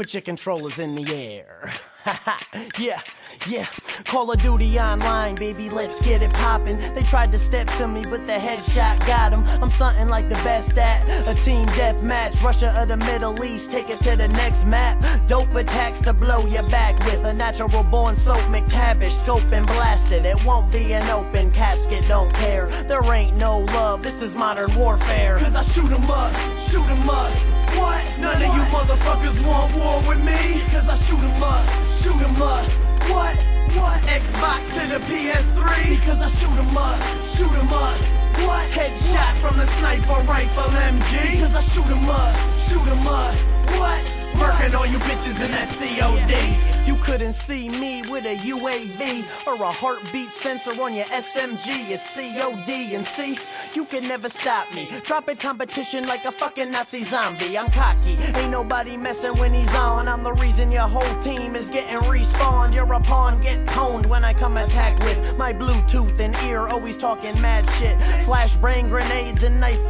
Put your controllers in the air. yeah, yeah. Call of Duty online, baby, let's get it poppin'. They tried to step to me, but the headshot got him. I'm something like the best at a team death match. Russia or the Middle East, take it to the next map. Dope attacks to blow your back with a natural born soap MacTavish, scope and blasted. It won't be an open casket, don't care. There ain't no love, this is modern warfare. Cause I shoot 'em up, shoot 'em up. Motherfuckers want war with me. Cause I shoot 'em up, shoot 'em up. What? What? Xbox to the PS3. Because I shoot 'em up, shoot 'em up. What? Headshot from the sniper rifle MG. Because I shoot 'em up, shoot 'em up. What? Working all you bitches in that COD. You couldn't see me with a UAV or a heartbeat sensor on your SMG. It's COD and see, you can never stop me. Dropping competition like a fucking Nazi zombie. I'm cocky, ain't nobody messing when he's on. I'm the reason your whole team is getting respawned. You're a pawn, get toned when I come attack with my Bluetooth and ear, always talking mad shit. Flash brain grenades and knife